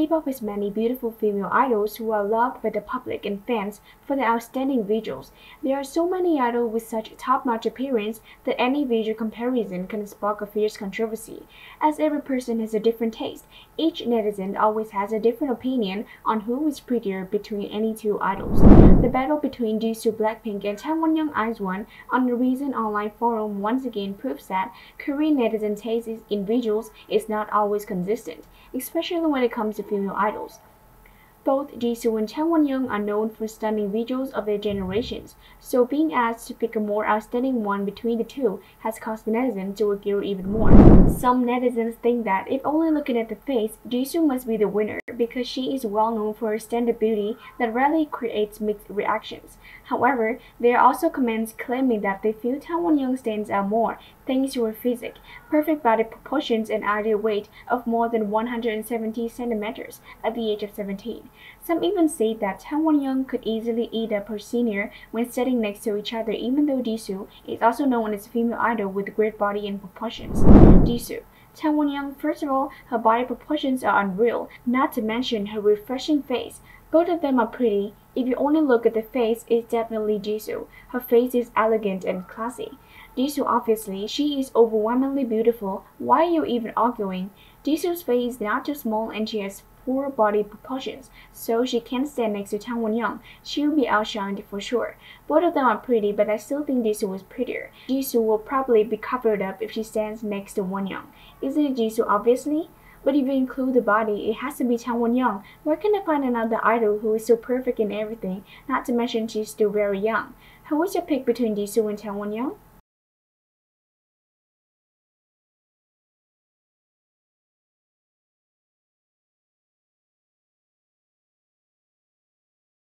K-pop has many beautiful female idols who are loved by the public and fans for their outstanding visuals. There are so many idols with such top-notch appearance that any visual comparison can spark a fierce controversy. As every person has a different taste, each netizen always has a different opinion on who is prettier between any two idols. The battle between Jisoo Blackpink and Jang Wonyoung IZ*ONE on the recent online forum once again proves that Korean netizen taste in visuals is not always consistent, especially when it comes to female idols. Both Jisoo and Jang Wonyoung are known for stunning visuals of their generations, so being asked to pick a more outstanding one between the two has caused netizens to argue even more. Some netizens think that if only looking at the face, Jisoo must be the winner because she is well known for her standard beauty that rarely creates mixed reactions. However, there are also comments claiming that they feel Jang Wonyoung stands out more thanks to her physique, perfect body proportions and ideal weight of more than 170 centimeters at the age of 17. Some even say that Jang Wonyoung could easily eat up her senior when sitting next to each other even though Jisoo is also known as a female idol with great body and proportions. Jisoo Jang Wonyoung, first of all, her body proportions are unreal, not to mention her refreshing face. Both of them are pretty. If you only look at the face, it's definitely Jisoo. Her face is elegant and classy. Jisoo obviously, she is overwhelmingly beautiful. Why are you even arguing? Jisoo's face is not too small and she has poor body proportions, so she can't stand next to Jang Wonyoung. She'll be outshined for sure. Both of them are pretty, but I still think Jisoo was prettier. Jisoo will probably be covered up if she stands next to Won Young. Isn't it Jisoo obviously? But if you include the body, it has to be Jang Wonyoung. Where can I find another idol who is so perfect in everything, not to mention she's still very young? Who is your pick between Jisoo and Jang Wonyoung?